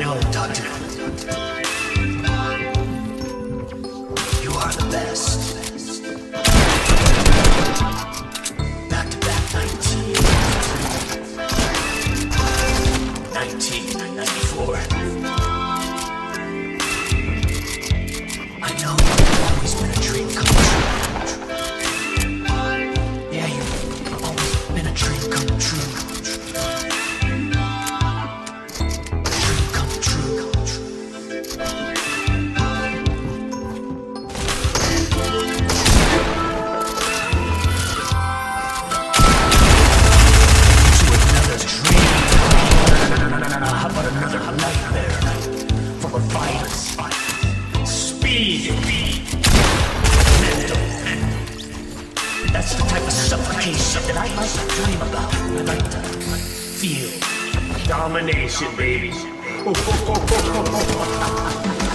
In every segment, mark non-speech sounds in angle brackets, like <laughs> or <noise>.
now, Doctor. Domination, baby. <laughs>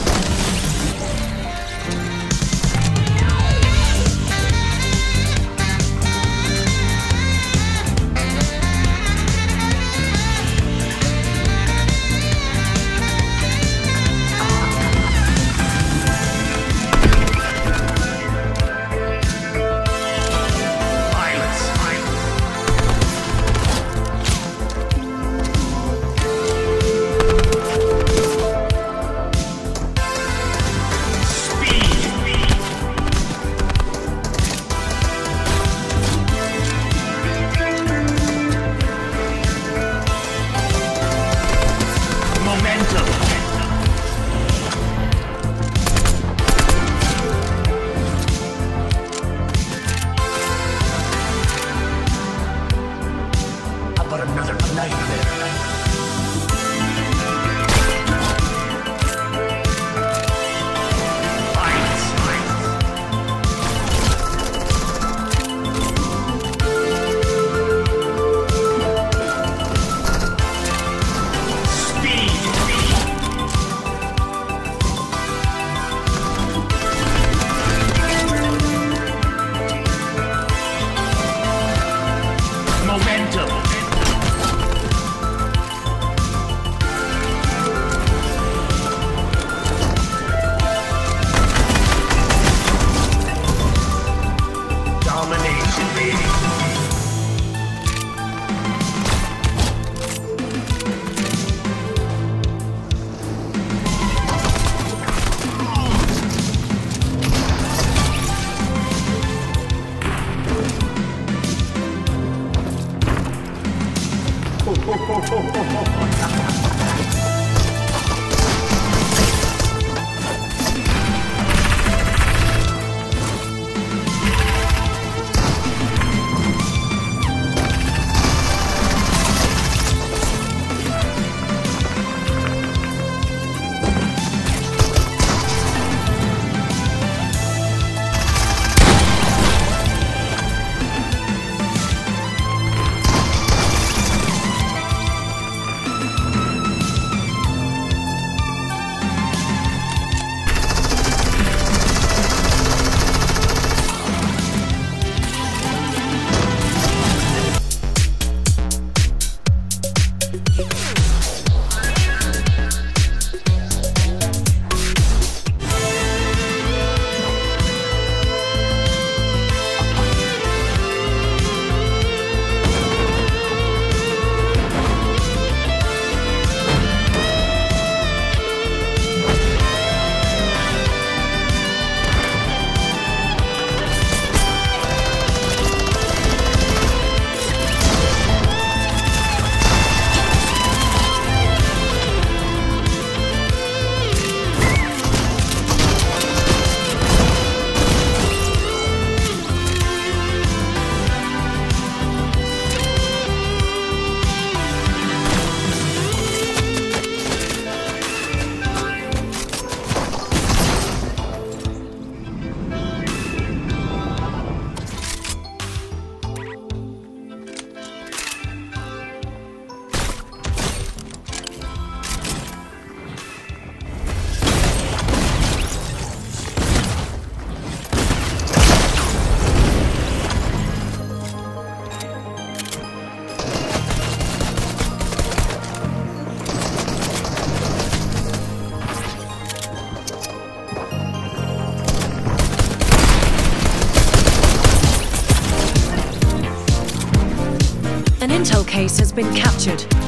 An intel case has been captured.